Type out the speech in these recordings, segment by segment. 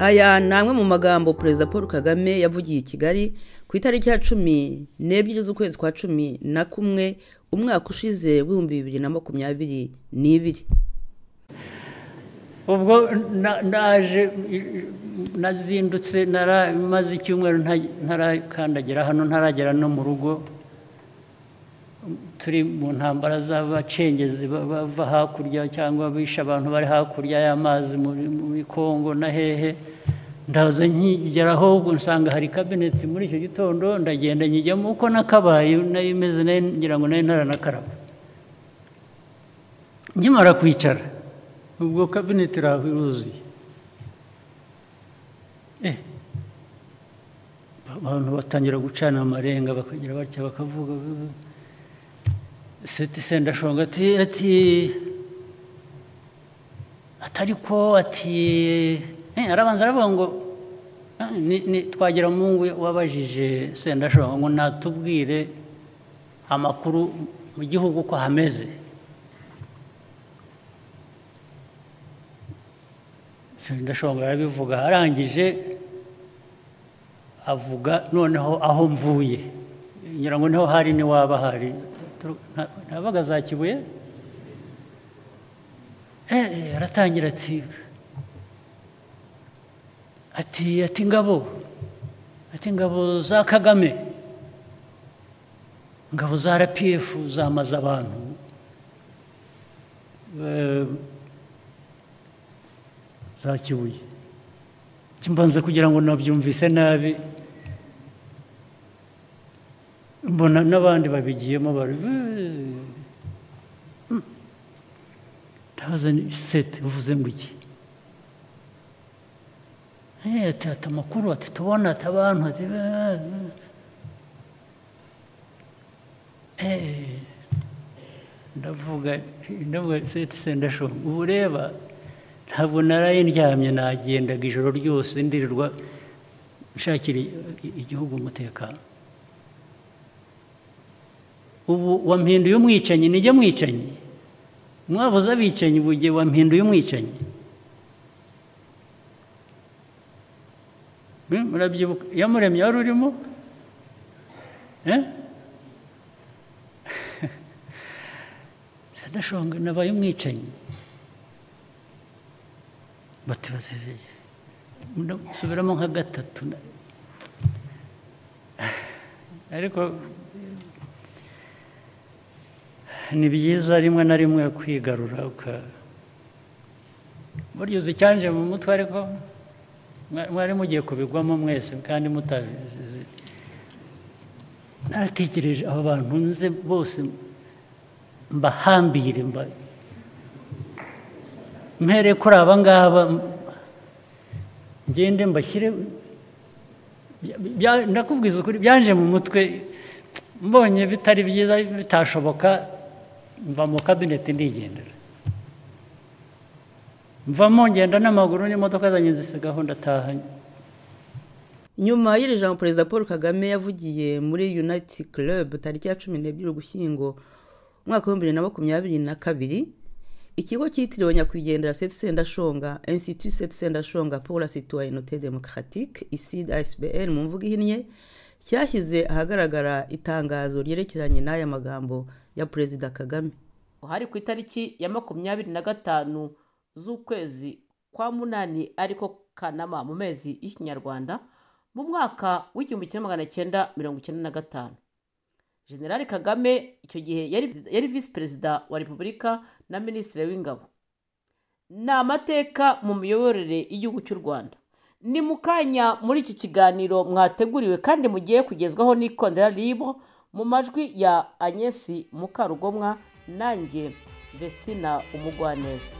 aya ni amwe mu magambo perezida paul kagame yavugiye i kigali ku itariki ya cumi n'ebyiri z'ukwezi kwa cumi na kumwe umwaka ushize w'ibihumbi bibiri na makumyabiri n'ibiri. Ubwo naje nazindutse maze icyumweru ntarakandagira hano ntaragera no mu rugo. Turi mu ntambara z'abacengezi bava hakurya cyangwa bishe abantu bari hakurya y'amazi muri kongo na hehe. Ndaza nkigeraho ubwo nsanga hari kabineti muri icyo gitondo ndagenda nyijyamo uko nakabaye na yo imeze ngira ngo na yo ntaranakaraba nkimara kwicara ubwo kabineti iraho iruzuye. Abantu batangira gucana amarenga bakagira batya bakavuga seti sendashonga ati ati atari ko ati arabanza aravuga ngo twagira mungu wabajije sendashonga ngo natubwire amakuru mu gihugu uko hameze sendashonga arabivuga arangije avuga noneho aho mvuye ngira ngo ni ho hari n'iwaba hari ntabaga za kibuye aratangira ati ati ati ngabo ati ngabo za kagame ingabo za rpf zamaze abantu. Za kibuye. Kimbanza kugira ngo nabyumvise nabi. Mbona n'abandi babigiyemo bari ntabaza seti uvuze ngo iki? Ati amakuru ati tubona ati abantu ati ndavuga ndavuga seti sendashonga ubu reba ntabwo naraye ndyamye nagendaga ijoro ryose ndirirwa nshakira igihugu umutekano ubu wampinduye umwicanyi nijya mwicanyi mwabuze abicanyi bugiye wampinduye umwicanyi murabyibuka yamuremye wari urimo ndashonga nabaye umwicanyi bati subiramo nka gatatu ariko ni byiza rimwe na rimwe kwigarura burya uzi icyanje mu mutwe ariko mwari mugiye kubigwamo mwese kandi mutabizi naratekereje aba bantu nze bose mbahambire mba mpere kuri aba ngaba ngende mbashyire ndakubwiza ukuri byanje mu mutwe mbonye bitari byiza bitashoboka mva mu kabineti ndigendera. Mvamo ngenda n'amaguru n'imodoka zanjye zisigaho ndatahanye. Nyuma y'iri jambo perezida paul kagame yavugiye muri unity club tariki ya cumi n'ebyiri ugushyingo umwaka w'ibihumbi bibiri na makumyabiri na kabiri ikigo cyitiriwe nyakwigendera seti sendashonga institut seti sendashonga pour la citoyenneté démocratique isid asbl mu mvugo ihinnye cyashyize ahagaragara itangazo ryerekeranye n'aya magambo ya perezida kagame. Hari ku itariki ya makumyabiri na gatanu z'ukwezi kwa munani ariko kanama mu mezi y'ikinyarwanda mu mwaka w'igihumbi kimwe magana cyenda mirongo icyenda na gatanu. Generali kagame icyo gihe yari visi perezida wa repubulika na minisitiri w'ingabo. Ni amateka mu miyoborere y'igihugu cy'u rwanda. Ni mu kanya muri iki kiganiro mwateguriwe kandi mugiye kugezwaho n'ikondera ribo mu majwi ya agnesi mukarugomwa nanjye vestina umugwaneza.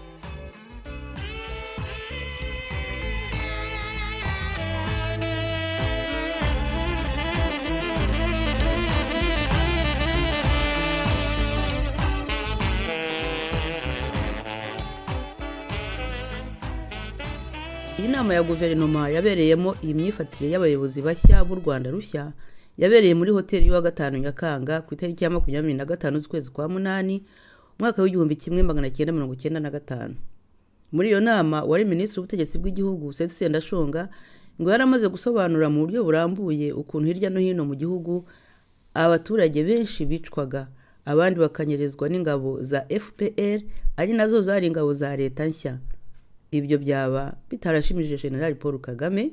Iyi nama ya guverinoma yabereyemo iyi myifatire y'abayobozi bashya b'u rwanda rushya yabereye muri hoteli y'uwa gatanu nyakanga ku itariki ya makumyabiri na gatanu z'ukwezi kwa munani umwaka w'igihumbi kimwe magana cyenda mirongo icyenda na gatanu. Muri iyo nama wari minisitiri w'ubutegetsi bw'igihugu seti sendashonga ngo yari amaze gusobanura mu buryo burambuye ukuntu hirya no hino mu gihugu abaturage benshi bicwaga. Abandi bakanyerezwa n'ingabo za fpr ari na zo zari ingabo za leta nshya. Ibyo byaba bitarashimishije generali paul kagame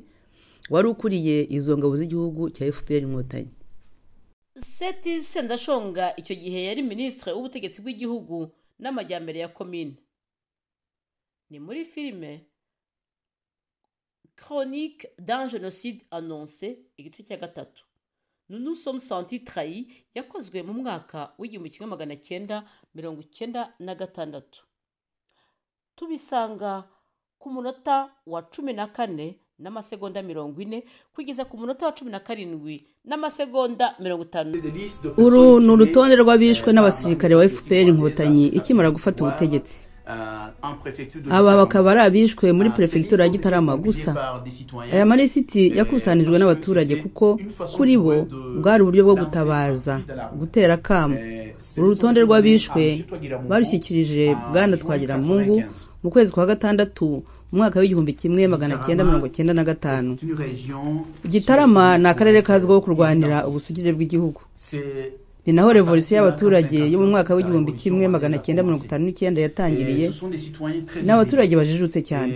wari ukuriye izo ngabo z'igihugu cya fpr inkotanyi. Seti sendashonga icyo gihe yari minisitiri w'ubutegetsi bw'igihugu n'amajyambere ya komine ni muri filime chronique d'un génocide annoncé igice cya gatatu. Nous sommes sentis trahis yakozwe mu mwaka w'igihumbi kimwe magana cyenda mirongo icyenda na gatandatu. Tubisanga ku munota wa cumi na kane n'amasegonda mirongo ine kugeza ku munota wa cumi na karindwi n'amasegonda mirongo itanu. Uru ni urutonde rw'abishwe n'abasirikare wa fpr inkotanyi ikimara gufata ubutegetsi. Aba bakaba ari abishwe muri perefegitura ya gitarama gusa. Aya malisiti yakusanijwe n'abaturage kuko kuri bo bwari uburyo bwo gutabaza gutera akamu uru rutonde rw'abishwe barushyikirije bwana twagiramungu mu kwezi kwa gatandatu umwaka w'igihumbi kimwe magana cyenda mirongo cyenda na gatanu. Gitarama ni akarere kazwiho kurwanira ubusugire bw'igihugu. Ni naho revolisiyo y'abaturage yo mu mwaka w'igihumbi kimwe magana cyenda mirongo itanu n'icyenda yatangiriye. Ni abaturage bajijutse cyane.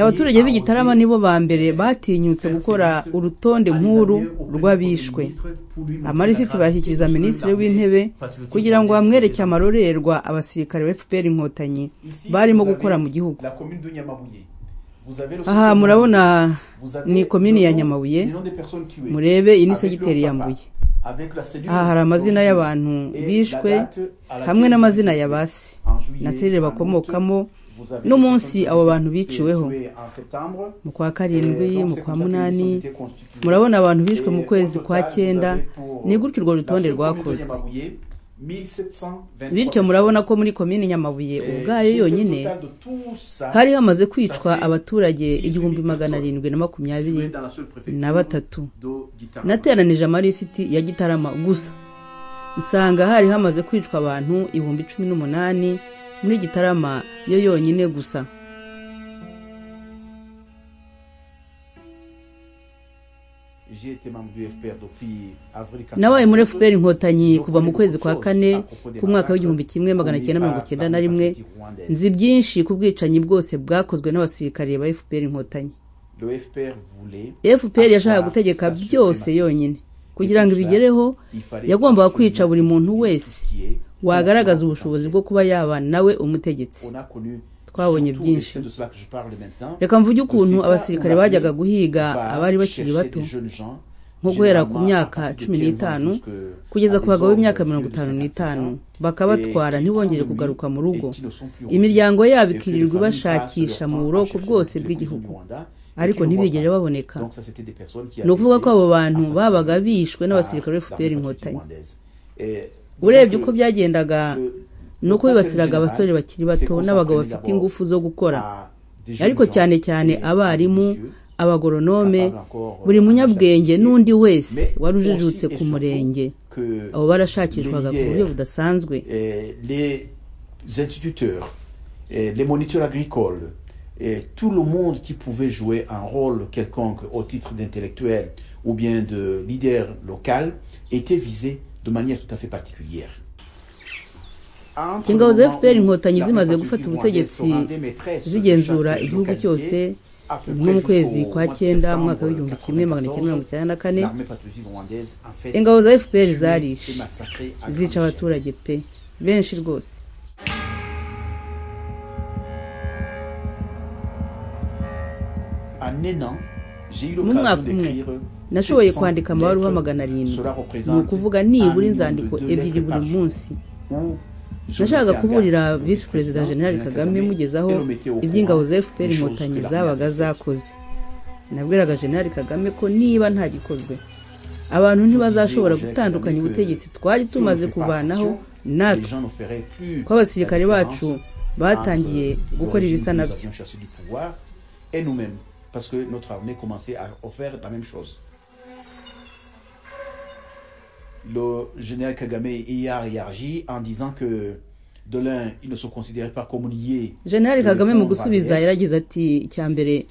Abaturage b'igitarama nibo ba mbere batinyutse gukora urutonde nk'uru rw'abishwe. amalisiti bashyikiriza minisitiri w'intebe kugira ngo bamwereke amarorerwa abasirikare ba fpr inkotanyi barimo gukora mu gihugu. aha murabona ni komini ya nyamabuye murebe iyi ni segiteri ya mbuye. Aha hari amazina y'abantu bishwe hamwe n'amazina ya basi na serire bakomokamo. N'umunsi abo bantu biciweho mu kwa karindwi mu kwa munani. murabona abantu bishwe mu kwezi kwa cyenda. ni gutyo urwo rutonde rwakozwe. Bityo murabona ko muri komini nyamabuye ubwayo yonyine hari hamaze kwicwa abaturage igihumbi magana arindwi na makumyabiri na batatu. nateranije amalisiti ya gitarama gusa. Nsanga hari hamaze kwicwa abantu ibihumbi cumi n'umunani muri gitarama yo yonyine gusa. Nabaye muri fpr inkotanyi kuva mu kwezi kwa kane k'umwaka w'igihumbi kimwe magana cyenda mirongo cyenda na rimwe. Nzi byinshi ku bwicanyi bwose bwakozwe n'abasirikare ba fpr inkotanyi. Fpr yashakaga gutegeka byose yonyine. Kugira ngo ibigereho yagombaga kwica buri muntu wese. wagaragaza ubushobozi bwo kuba yaba nawe umutegetsi. Twabonye byinshi. reka mvuge ukuntu abasirikare bajyaga guhiga abari bakiri bato. nko guhera ku myaka cumi n'itanu kugeza ku bagabo b'imyaka mirongo itanu n'itanu bakabatwara ntibongere kugaruka mu rugo. imiryango yabo ikirirwa ibashakisha mu buroko bwose bw'igihugu. ariko ntibigere baboneka. Ni ukuvuga ko abo bantu babaga bishwe n'abasirikare fpr inkotanyi. urebye uko byagendaga ni uko bibasiraga abasore bakiri bato n'abagabo bafite ingufu zo gukora. ariko cyane cyane abarimu abagoronome buri munyabwenge n'undi wese wari ujijutse ku murenge abo barashakishwaga ku buryo budasanzwe. les moniteurs agricoles, et tout le monde qui pouvait jouer un rôle quelconque au titre d'intellectuel ou bien de leader local était visé de manière tout à fait particulière. Ingabo za fpr inkotanyi zimaze gufata ubutegetsi zigenzura igihugu cyose nko mu kwezi kwa cyenda mu mwaka w'igihumbi kimwe magana cyenda mirongo icyenda na kane. Ingabo za fpr zarishe zica abaturage pe. Benshi rwose. Mu mwaka umwe nashoboye kwandika amabaruwa magana arindwi. Ni ukuvuga nibura inzandiko ebyiri buri munsi. Nashakaga kuburira visi perezida general kagame mugezaho iby'ingabo za fpr inkotanyi zabaga zakoze. Nabwiraga general kagame ko niba nta gikozwe abantu ntibazashobora gutandukanya ubutegetsi twari tumaze kuvanaho natwe ko abasirikare bacu batangiye gukora ibisa na byo Le général Kagame y a réagi en disant que De l'un, ils ne sont considérés pas comme liés. generali de kagame mu gusubiza yaragize ati icya mbere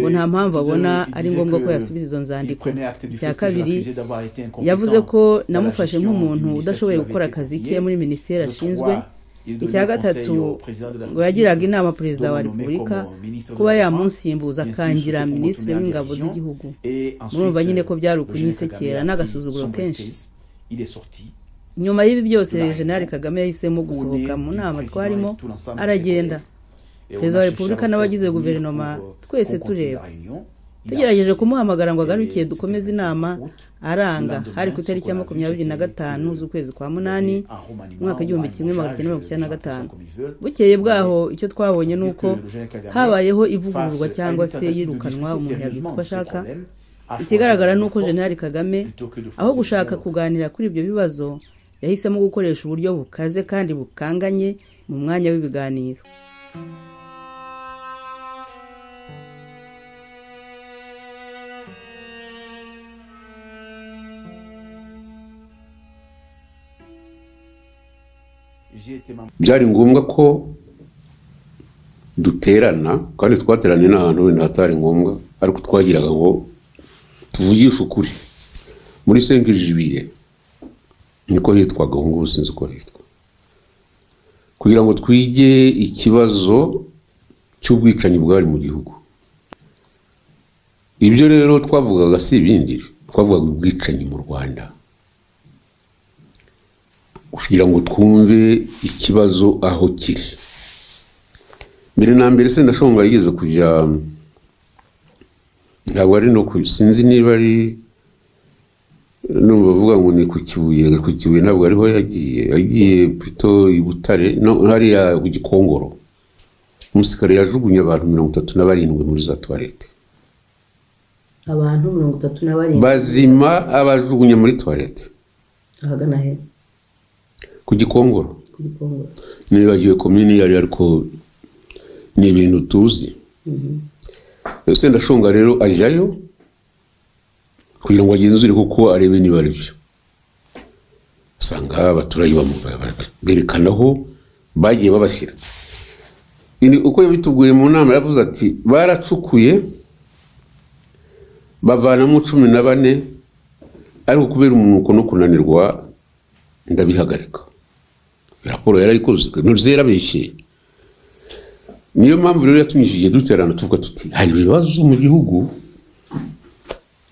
ngo nta mpamvu abona ari ngombwa ko yasubiza izo nzandiko. icya kabiri yavuze ko namufashe nk'umuntu udashoboye gukora akazi ke muri minisiteri ashinzwe. icya gatatu ngo yagiraga inama perezida wa repubulika kuba yamunsimbuza akangira minisitiri w'ingabo z'igihugu. Murumva nyine ko byari général ukunyisekera n'agasuzuguro kenshi. Briefcase, il est sorti. Nyuma y'ibi byose generali kagame yahisemo gusohoka mu nama twarimo aragenda. perezida wa repubulika n'abagize guverinoma euh, twese tureba. tugerageje kumuhamagara ngo agaruke dukomeze inama. le 5 août. aranga. hari ku itariki ya makumyabiri na gatanu z'ukwezi kwa munani umwaka w'igihumbi kimwe magana cyenda mirongo icyenda na gatanu. bukeye bwaho icyo twabonye ni uko habayeho ivugururwa cyangwa se yirukanwa umuntu ces ashaka ikigaragara ni uko porte generali kagame aho gushaka kuganira kuri ibyo bibazo yahisemo gukoresha uburyo bukaze kandi bukanganye mu mwanya w'ibiganiro. Byari ngombwa ko duterana kandi twateranye n'ahantu wenda hatari ngombwa ariko twagiraga ngo tuvugishe ukuri. Muri senke jibiye niko hitwaga ubu ngubu sinzi uko hitwa. Kugira ngo twige ikibazo cy'ubwicanyi bwari mu gihugu. Ibyo rero twavugaga si ibindi twavugaga ubwicanyi mu rwanda. Kugira ngo twumve ikibazo aho kiri. Mbere na mbere se ndashonga yigeze kujya ntabwo ari no sinzi niba ari numva bavuga ngo ni ku kibuye. Ku kibuye ntabwo ariho yagiye. Yagiye pito i butare hariya ku gikongoro. Umusirikare yajugunye abantu mirongo itatu na barindwi muri za tuwarete abantu mirongo itatu na barindwi. Bazima abajugunya muri tuwarete ahagana he? Ku gikongoro. Ku gikongoro. Nibagiwe komini yari ariko ni ibintu tuzi. Ese ndashonga rero ajyayo kugira ngo agenzure kuko arebe niba ari byo. Usanga abaturage bamu- berekana aho bagiye babashyira. Uko yabituguye mu nama yavuze ati baracukuye bavanamo cumi na bane ariko kubera umunuko no kunanirwa ndabihagarika. Raporo yarayikoze ntuzi yarabeshye niyo mpamvu rero yatumishije duterana tuvuga tuti hari ibibazo mu gihugu?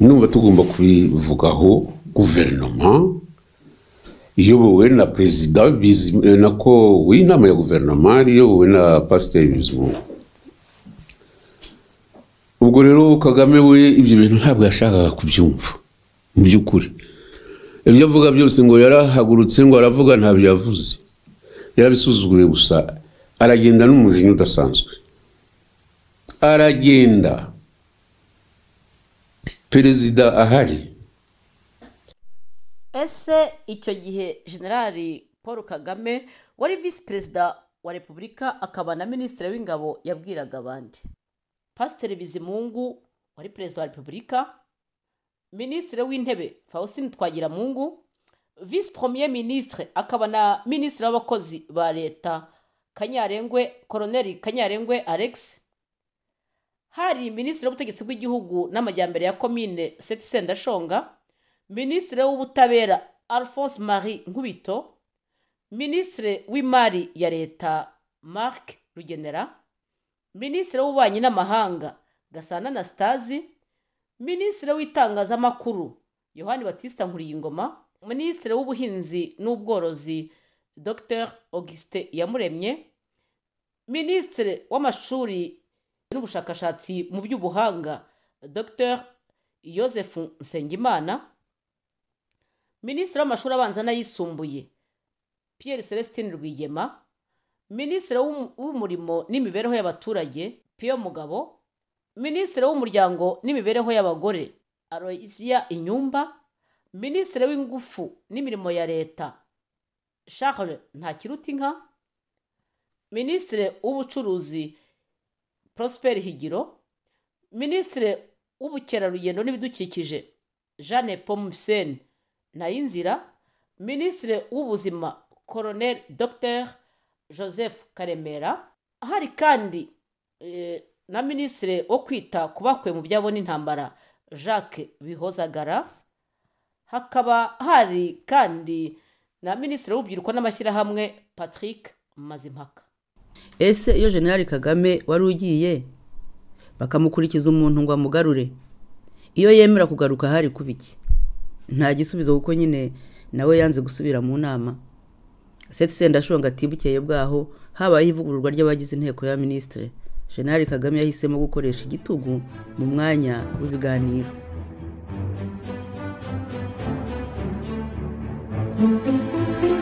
Numva tugomba kubivugaho guverinoma iyobowe na perezida eh, nako w'inama ya guverinoma iyobowe na pasiteri bizimungu ubwo rero kagame we ibyo bintu ntabwo yashakaga kubyumva mu by'ukuri. Ibyo avuga byose ngo yarahagurutse ngo aravuga ntabyo yavuze. Yarabisuzuguye gusa. Aragenda n'umujinya udasanzwe aragenda. Perezida ahari. Ese icyo gihe generali paul kagame wari visi perezida wa repubulika akaba na minisitiri w'ingabo yabwiraga abandi. Pasiteri bizimungu wari perezida wa repubulika minisitiri w'intebe faustin twagiramungu visi premier minisitiri akaba na minisitiri w'abakozi ba leta kanyarengwe koroneri kanyarengwe alex. Hari minisitiri w'ubutegetsi bw'igihugu n'amajyambere ya komine seti sendashonga. Minisitiri w'ubutabera alphonse marie nkubito. Minisitiri w'imari ya leta marc rugenera. Minisitiri w'ububanyi n'amahanga gasana anastasi minisitiri w'itangazamakuru yohani batista nkuriyingoma. Minisitiri w'ubuhinzi n'ubworozi dr augustin yamuremye minisitiri w'amashuri n'ubushakashatsi mu by'ubuhanga dr joseph nsengimana minisitiri w'amashuri abanza n'ayisumbuye pierre celestin rwigema minisitiri w'um- w'umurimo n'imibereho y'abaturage piyo mugabo minisitiri w'umuryango n'imibereho y'abagore aloysia inyumba minisitiri w'ingufu n'imirimo ya leta charles ntakirutinka minisitiri w'ubucuruzi prosper higiro minisitiri w'ubukerarugendo n'ibidukikije jeanne pomsen nayinzira minisitiri w'ubuzima colonel dr joseph karemera hari kandi eh, na minisitiri wo kwita ku bakuwe mu byabo n'intambara jacques bihozagara hakaba hari kandi na minisitiri w'urubyiruko n'amashyirahamwe patrick mazimpaka. Ese iyo generali kagame wari ugiye bakamukurikiza umuntu ngo amugarure? Iyo yemera kugaruka hari kuba iki? Nta gisubizo kuko nyine nawe yanze gusubira mu nama. Seti sendashonga ati bukeye bwaho habayeho ivugururwa ry'abagize inteko ya minisitiri. Generali kagame yahisemo gukoresha igitugu mu mwanya w'ibiganiro. Thank you.